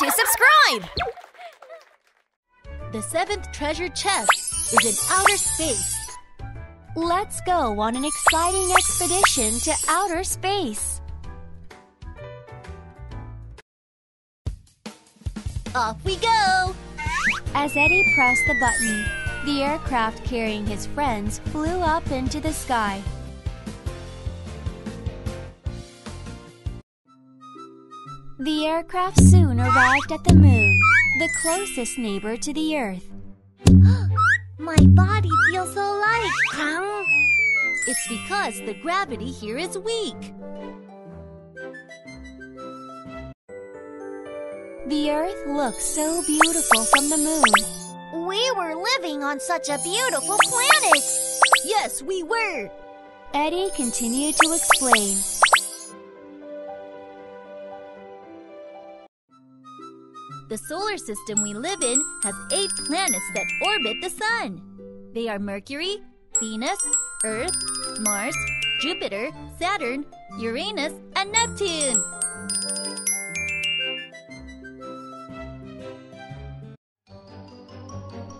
to subscribe! The seventh treasure chest is in outer space. Let's go on an exciting expedition to outer space. Off we go! As Eddy pressed the button, the aircraft carrying his friends flew up into the sky. The aircraft soon arrived at the moon, the closest neighbor to the Earth. My body feels so light, Crong. It's because the gravity here is weak. The Earth looks so beautiful from the moon. We were living on such a beautiful planet! Yes, we were. Eddy continued to explain. The solar system we live in has eight planets that orbit the Sun. They are Mercury, Venus, Earth, Mars, Jupiter, Saturn, Uranus, and Neptune.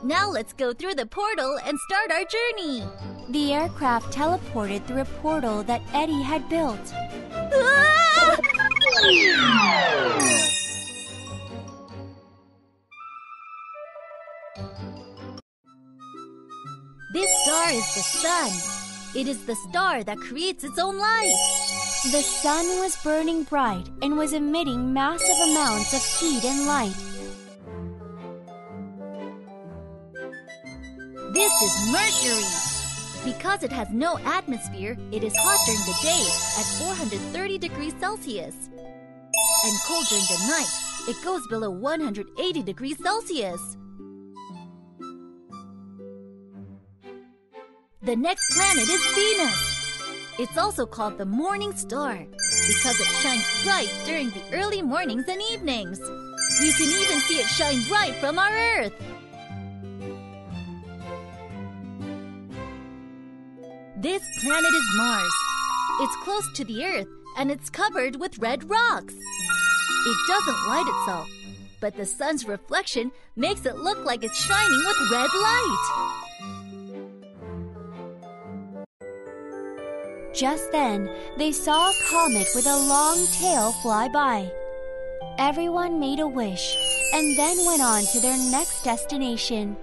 Now let's go through the portal and start our journey. The aircraft teleported through a portal that Eddy had built. This star is the sun. It is the star that creates its own light. The sun was burning bright and was emitting massive amounts of heat and light. This is Mercury. Because it has no atmosphere, it is hot during the day at 430 degrees Celsius. And cold during the night, it goes below 180 degrees Celsius. The next planet is Venus. It's also called the morning star because it shines bright during the early mornings and evenings. You can even see it shine bright from our Earth. This planet is Mars. It's close to the Earth and it's covered with red rocks. It doesn't light itself, but the sun's reflection makes it look like it's shining with red light. Just then, they saw a comet with a long tail fly by. Everyone made a wish and then went on to their next destination.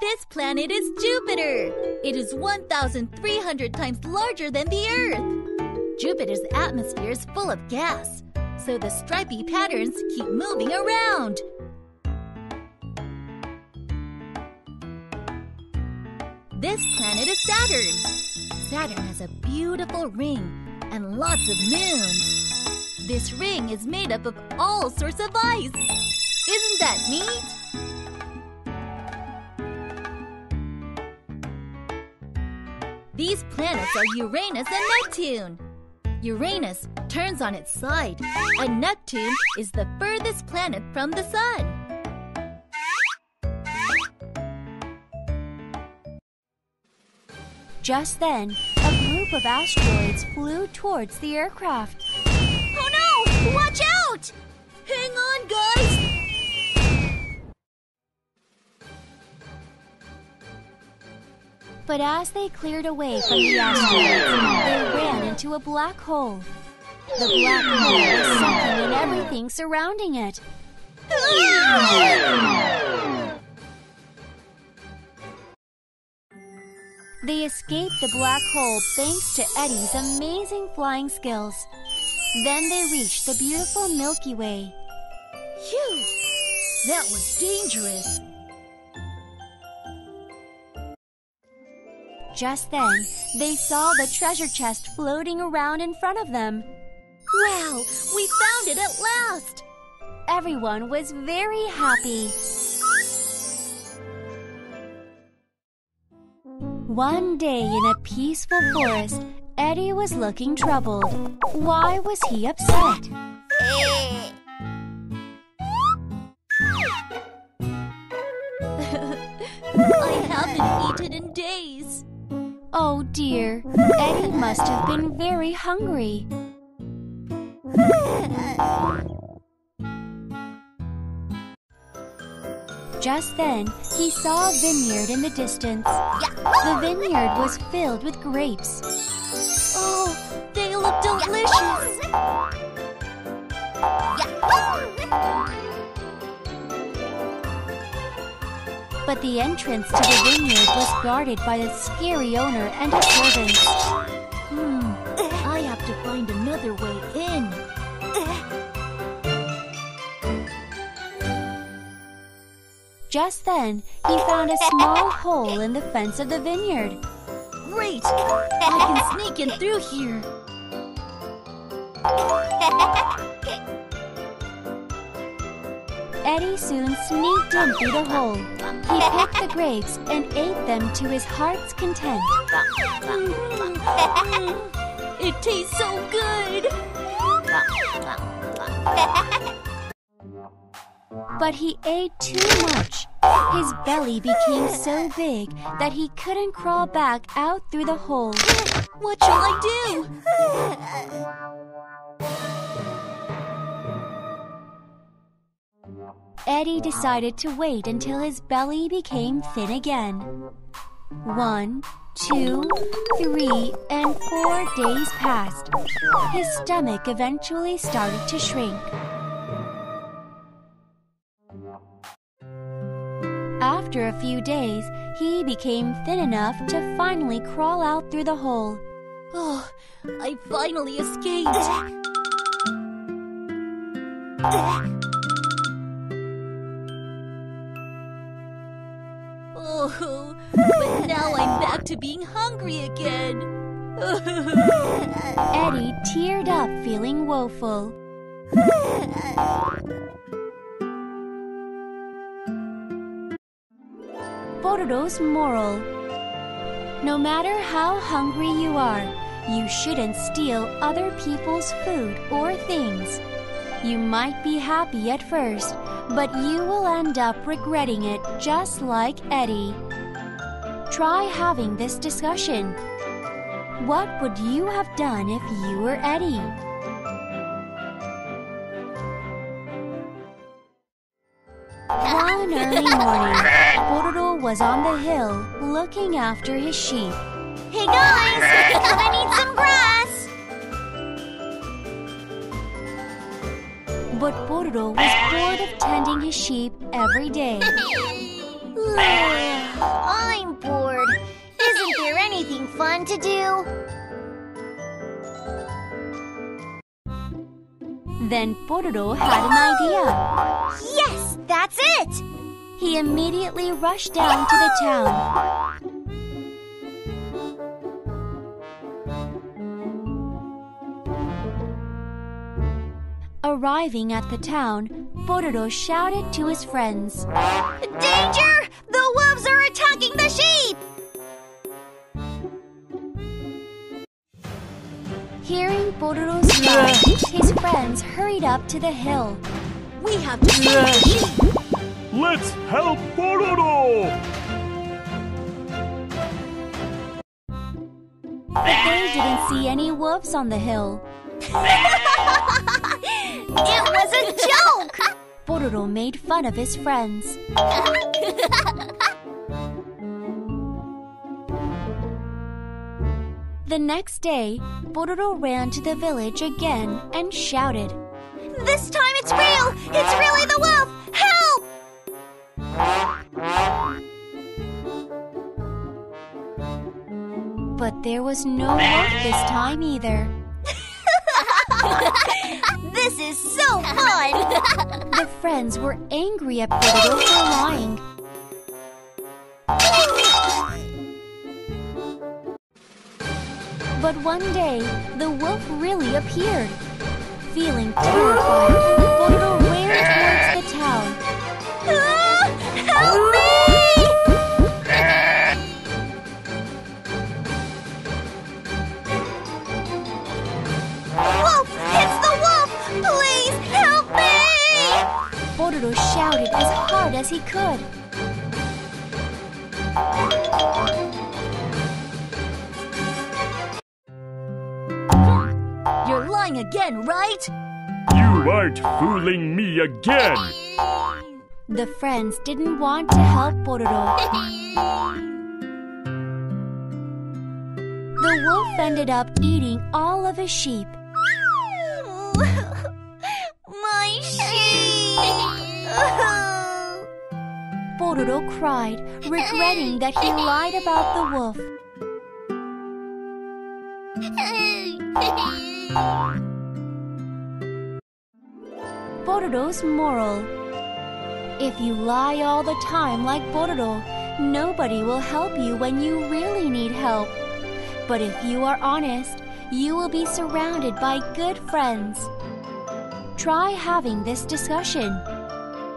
This planet is Jupiter. It is 1,300 times larger than the Earth. Jupiter's atmosphere is full of gas, so the stripy patterns keep moving around. This planet is Saturn. Saturn has a beautiful ring and lots of moons. This ring is made up of all sorts of ice. Isn't that neat? These planets are Uranus and Neptune. Uranus turns on its side, and Neptune is the furthest planet from the Sun. Just then, a group of asteroids flew towards the aircraft. Oh no! Watch out! Hang on, guys! But as they cleared away from the asteroids, they ran into a black hole. The black hole was sucking in everything surrounding it. Ah! They escaped the black hole thanks to Eddy's amazing flying skills. Then they reached the beautiful Milky Way. Phew! That was dangerous. Just then, they saw the treasure chest floating around in front of them. Wow! We found it at last! Everyone was very happy. One day in a peaceful forest, Eddy was looking troubled. Why was he upset? I haven't eaten in days. Oh dear, Eddy must have been very hungry. Just then, he saw a vineyard in the distance. The vineyard was filled with grapes. Oh, they look delicious. But the entrance to the vineyard was guarded by the scary owner and his servants. Just then, he found a small hole in the fence of the vineyard. Great! I can sneak in through here. Eddy soon sneaked in through the hole. He picked the grapes and ate them to his heart's content. It tastes so good. But he ate too much. His belly became so big that he couldn't crawl back out through the hole. What shall I do? Eddy decided to wait until his belly became thin again. One, two, three, and four days passed. His stomach eventually started to shrink. After a few days, he became thin enough to finally crawl out through the hole. Oh, I finally escaped. Oh, but now I'm back to being hungry again. Eddy teared up, feeling woeful. Pororo's moral No matter how hungry you are, you shouldn't steal other people's food or things. You might be happy at first, but you will end up regretting it just like Eddy. Try having this discussion. What would you have done if you were Eddy? One early morning, was on the hill looking after his sheep. Hey guys, and eat some grass. But Pororo was bored of tending his sheep every day. I'm bored. Isn't there anything fun to do? Then Pororo had an idea. Yes, that's it. He immediately rushed down to the town. Arriving at the town, Pororo shouted to his friends. Danger! The wolves are attacking the sheep. Hearing Pororo's cry, his friends hurried up to the hill. We have to save the sheep. Let's help Pororo! But they didn't see any wolves on the hill. It was a joke. Pororo made fun of his friends. The next day, Pororo ran to the village again and shouted. This time it's real. It's really the wolf. But there was no wolf this time either. This is so fun. The friends were angry at Pororo for lying. But one day, the wolf really appeared. Feeling terrified, Geppetto shouted as hard as he could. You're lying again, right? You aren't fooling me again! The friends didn't want to help Pororo. the wolf ended up eating all of his sheep. Pororo cried, regretting that he lied about the wolf. Pororo's moral If you lie all the time like Pororo, nobody will help you when you really need help. But if you are honest, you will be surrounded by good friends. Try having this discussion.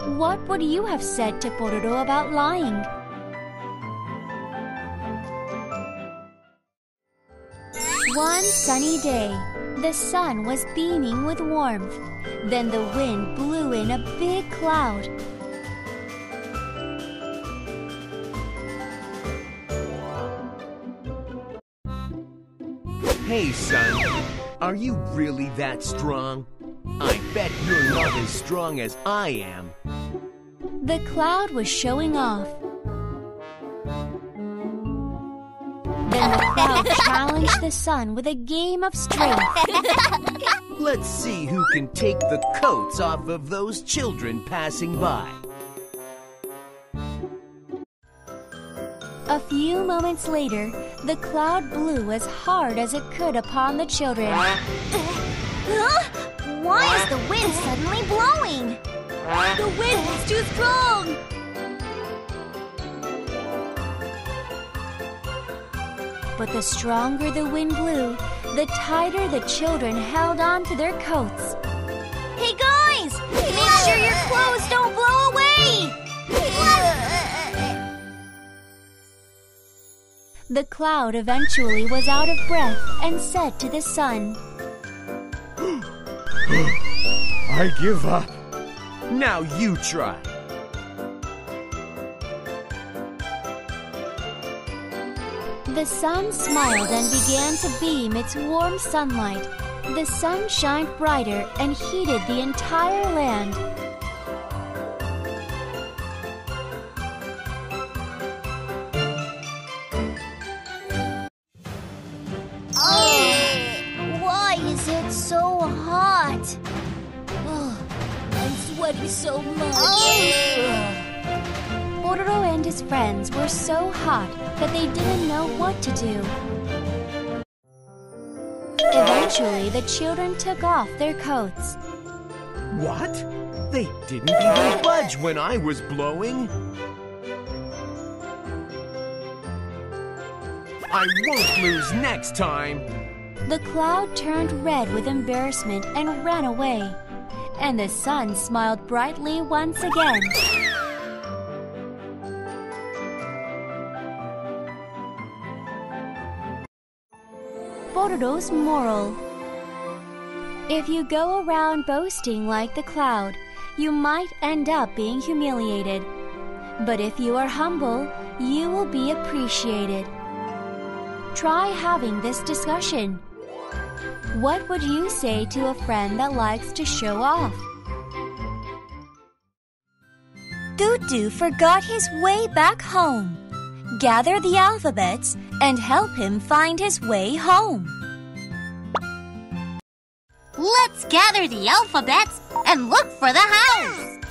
What would you have said to Pororo about lying? One sunny day, the sun was beaming with warmth. Then the wind blew in a big cloud. Hey, son. Are you really that strong? I bet you're not as strong as I am. The cloud was showing off. Then the cloud challenged the sun with a game of strength. Let's see who can take the coats off of those children passing by. A few moments later, the cloud blew as hard as it could upon the children. Huh? Why is the wind suddenly blowing? The wind is too strong! But the stronger the wind blew, the tighter the children held on to their coats. Hey guys! Make sure your clothes don't blow away! The cloud eventually was out of breath and said to the sun, I give up. Now you try. The sun smiled and began to beam its warm sunlight. The sun shined brighter and heated the entire land. Were so hot that they didn't know what to do. Eventually, the children took off their coats. What? They didn't even budge when I was blowing. I won't lose next time. The cloud turned red with embarrassment and ran away. And the sun smiled brightly once again. Pororo's moral If you go around boasting like the cloud, you might end up being humiliated. But if you are humble, you will be appreciated. Try having this discussion. What would you say to a friend that likes to show off? Tutu forgot his way back home. Gather the alphabets and help him find his way home. Let's gather the alphabets and look for the house.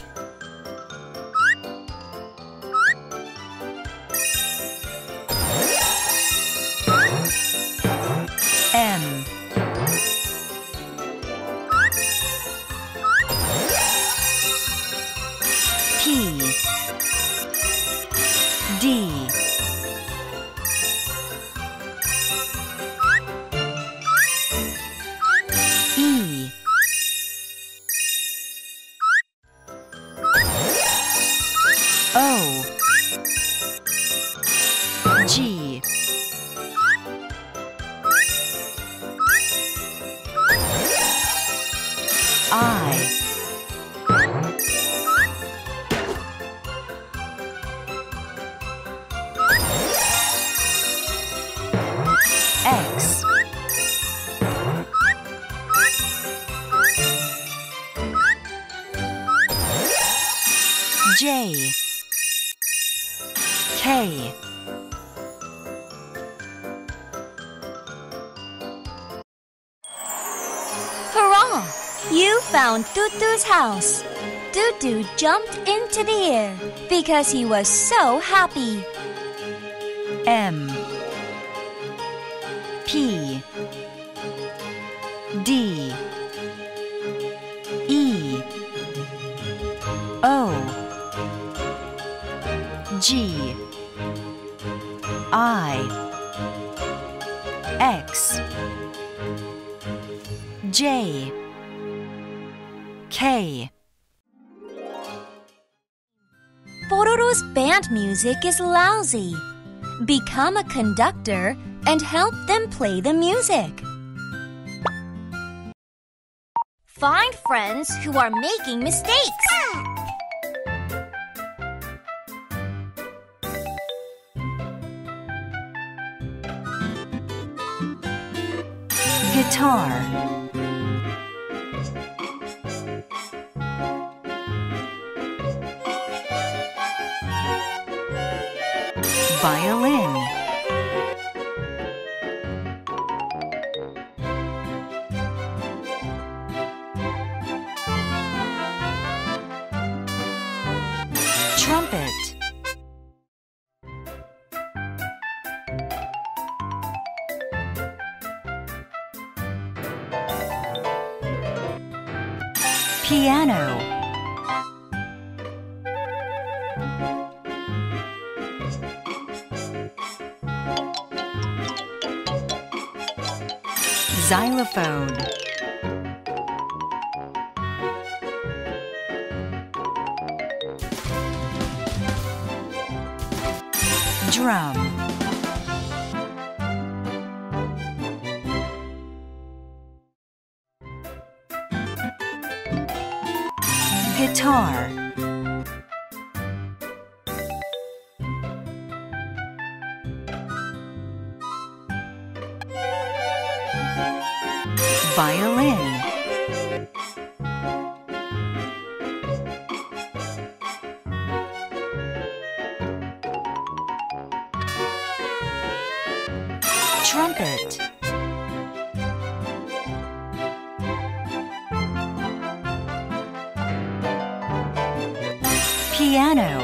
J. K. Hurrah! You found Tutu's house. Tutu jumped into the air because he was so happy. M. P. D. E. O G I X J K Pororo's band music is lousy. Become a conductor and help them play the music. Find friends who are making mistakes. Guitar. Violin Xylophone. Drum. Guitar Piano.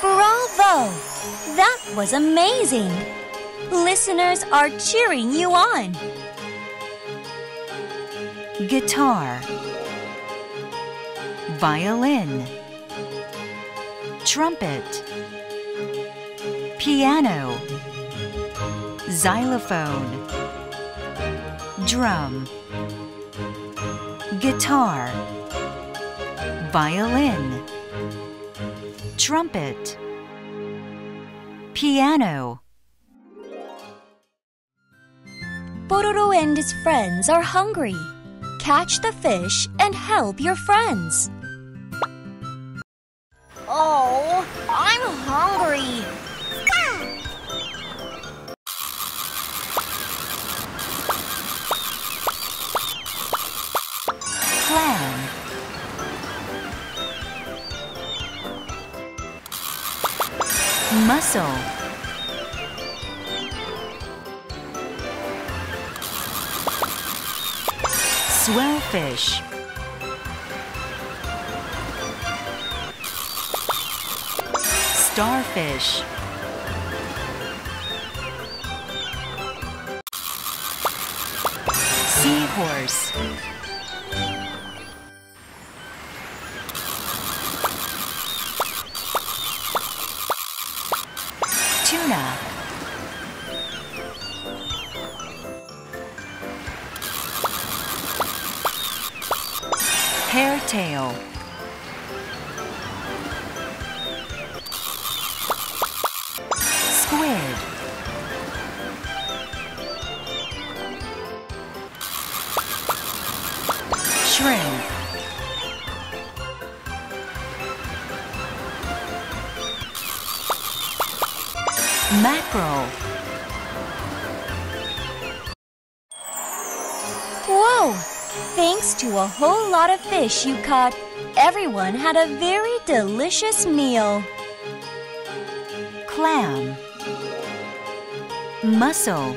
Bravo! That was amazing. Listeners are cheering you on. Guitar. Violin. Trumpet. Piano. Xylophone. Drum Guitar Violin Trumpet Piano Pororo and his friends are hungry. Catch the fish and help your friends. Oh, I'm hungry. Mussel Swellfish Starfish. Seahorse Hairtail whole lot of fish you caught, everyone had a very delicious meal. Clam. Mussel.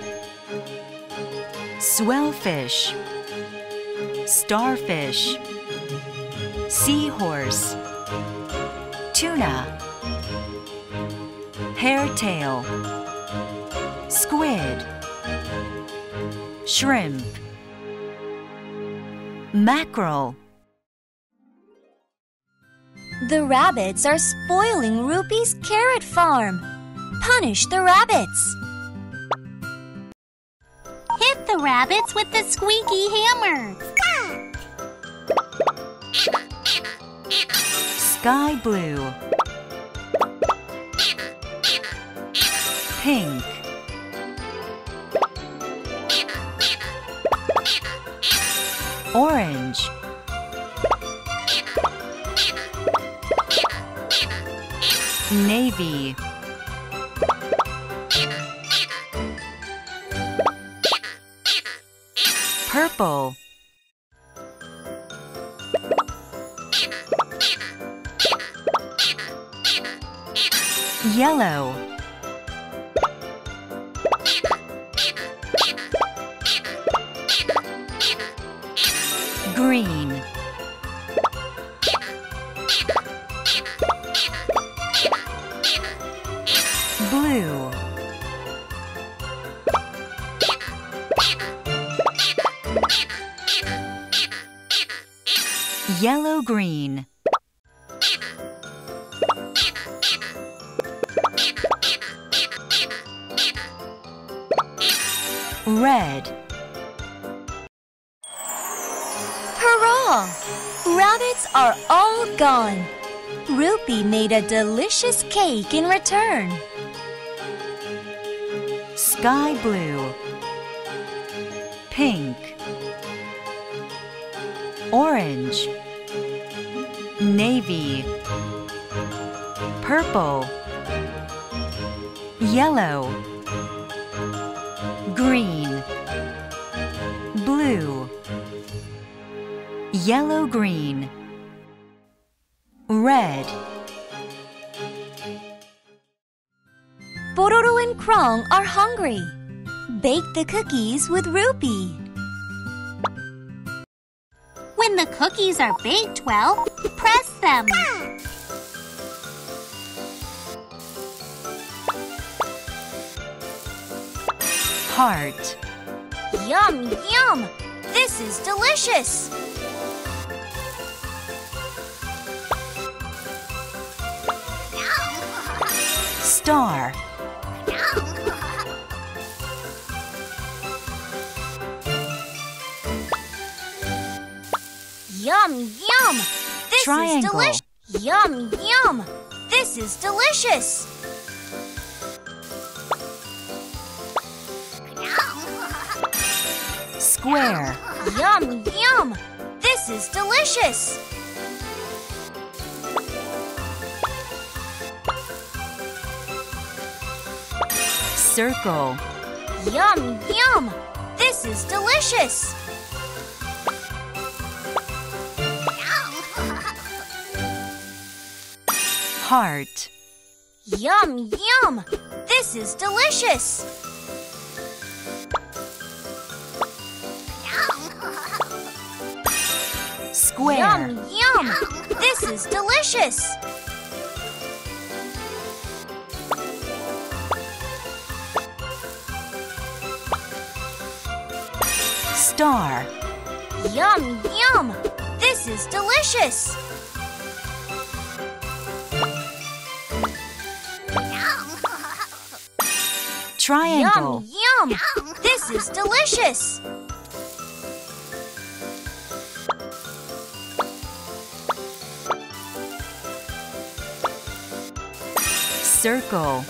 Swellfish. Starfish. Seahorse. Tuna. Hairtail. Squid. Shrimp. Mackerel. The rabbits are spoiling Loopy's carrot farm. Punish the rabbits. Hit the rabbits with the squeaky hammer. Sky blue. Pink. Orange. Navy. Purple. Yellow. Green. Blue. Yellow gone. Loopy made a delicious cake in return. Sky blue. Pink. Orange. Navy. Purple. Yellow. Green. Blue. Yellow green. Red. Pororo and Crong are hungry. Bake the cookies with Loopy. When the cookies are baked well, press them. Heart. Yum, yum! This is delicious! Star. Yum, yum! This Triangle. is delicious! Yum, yum! This is delicious! Square. Yum, yum! This is delicious! Circle. Yum, yum! This is delicious! Heart. Yum, yum! This is delicious! Square. Yum, yum! This is delicious! Star. Yum, yum! This is delicious! Triangle. Yum, yum! This is delicious! Circle.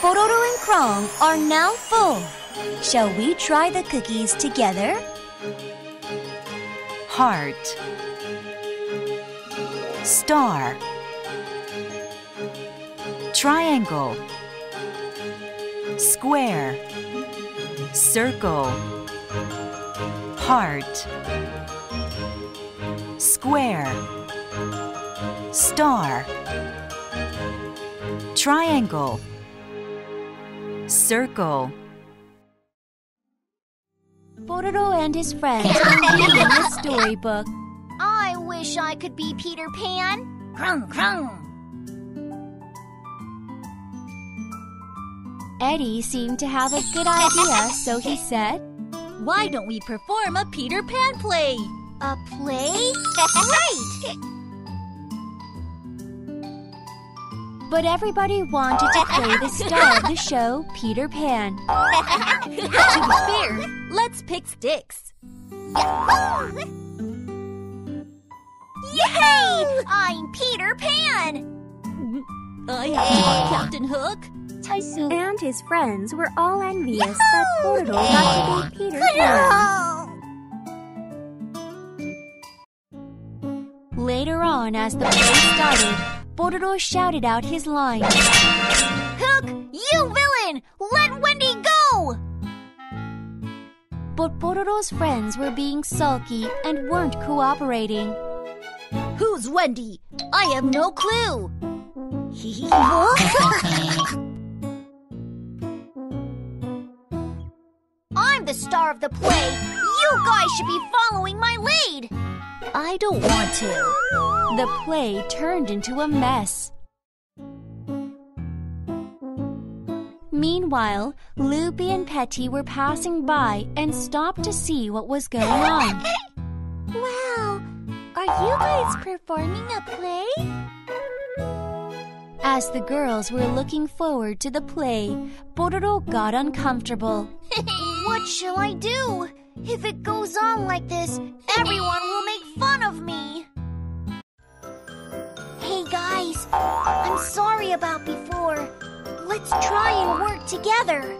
Pororo are now full. Shall we try the cookies together? Heart. Star. Triangle. Square. Circle. heart, square, star, triangle, circle. Pororo and his friends were reading a storybook. I wish I could be Peter Pan. Crong, crong. Eddy seemed to have a good idea, so he said, Why don't we perform a Peter Pan play? A play? right! but everybody wanted to play the star of the show, Peter Pan. to be fair, let's pick sticks. Yay! I'm Peter Pan! I am Captain Hook. And his friends were all envious that Pororo got to be Peter Pan. Later on, as the play started, Pororo shouted out his line. Hook, you villain! Let Wendy go! But Pororo's friends were being sulky and weren't cooperating. Who's Wendy? I have no clue. I'm the star of the play. You guys should be following my lead. I don't want to. The play turned into a mess. Meanwhile, Loopy and Petty were passing by and stopped to see what was going on. Wow, are you guys performing a play? As the girls were looking forward to the play, Pororo got uncomfortable. what shall I do? If it goes on like this, everyone will make fun of me. Hey guys, I'm sorry about before. Let's try and work together.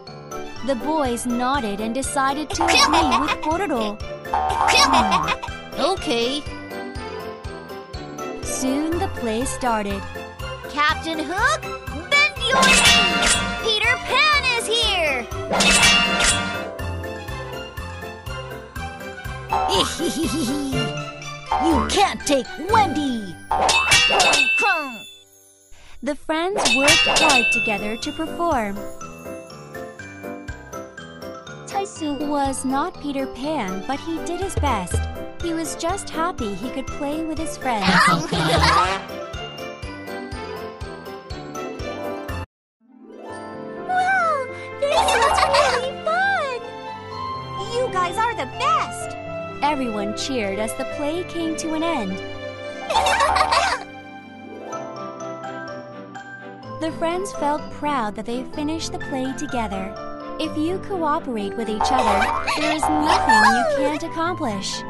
The boys nodded and decided to agree with Pororo. okay. Soon the play started. Captain Hook, bend your knees! Peter Pan is here! you can't take Wendy! The friends worked hard together to perform. Taisu was not Peter Pan, but he did his best. He was just happy he could play with his friends. Everyone cheered as the play came to an end. the friends felt proud that they finished the play together. If you cooperate with each other, there is nothing you can't accomplish.